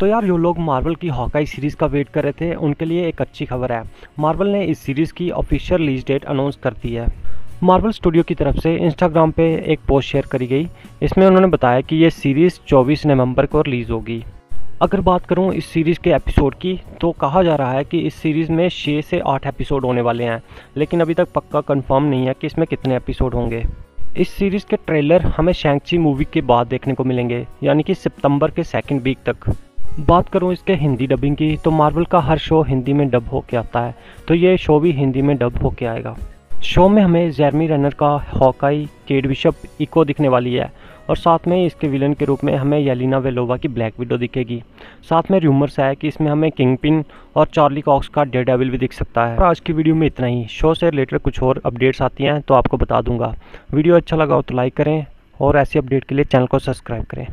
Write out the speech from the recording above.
तो यार, जो लोग मार्वल की हॉकाई सीरीज़ का वेट कर रहे थे, उनके लिए एक अच्छी खबर है। मार्वल ने इस सीरीज़ की ऑफिशियल रिलीज़ डेट अनाउंस कर दी है। मार्वल स्टूडियो की तरफ़ से इंस्टाग्राम पे एक पोस्ट शेयर करी गई। इसमें उन्होंने बताया कि ये सीरीज़ 24 नवंबर को रिलीज़ होगी। अगर बात करूँ इस सीरीज़ के एपिसोड की तो कहा जा रहा है कि इस सीरीज़ में छः से आठ एपिसोड होने वाले हैं, लेकिन अभी तक पक्का कंफर्म नहीं है कि इसमें कितने एपिसोड होंगे। इस सीरीज़ के ट्रेलर हमें शैंगची मूवी के बाद देखने को मिलेंगे, यानी कि सितंबर के सेकंड वीक तक। बात करूँ इसके हिंदी डबिंग की तो मार्वल का हर शो हिंदी में डब होके आता है। तो ये शो भी हिंदी में डब होके आएगा। शो में हमें जैरमी रनर का हॉकाई केड बिशप इको दिखने वाली है। और साथ में इसके विलन के रूप में हमें येलिना वेलोवा की ब्लैक विडो दिखेगी। साथ में र्यूमर्स है कि इसमें हमें किंग पिन और चार्ली कॉक्स का डेड डेविल भी दिख सकता है। और आज की वीडियो में इतना ही। शो से रिलेटेड कुछ और अपडेट्स आती हैं तो आपको बता दूँगा। वीडियो अच्छा लगा हो तो लाइक करें और ऐसी अपडेट के लिए चैनल को सब्सक्राइब करें।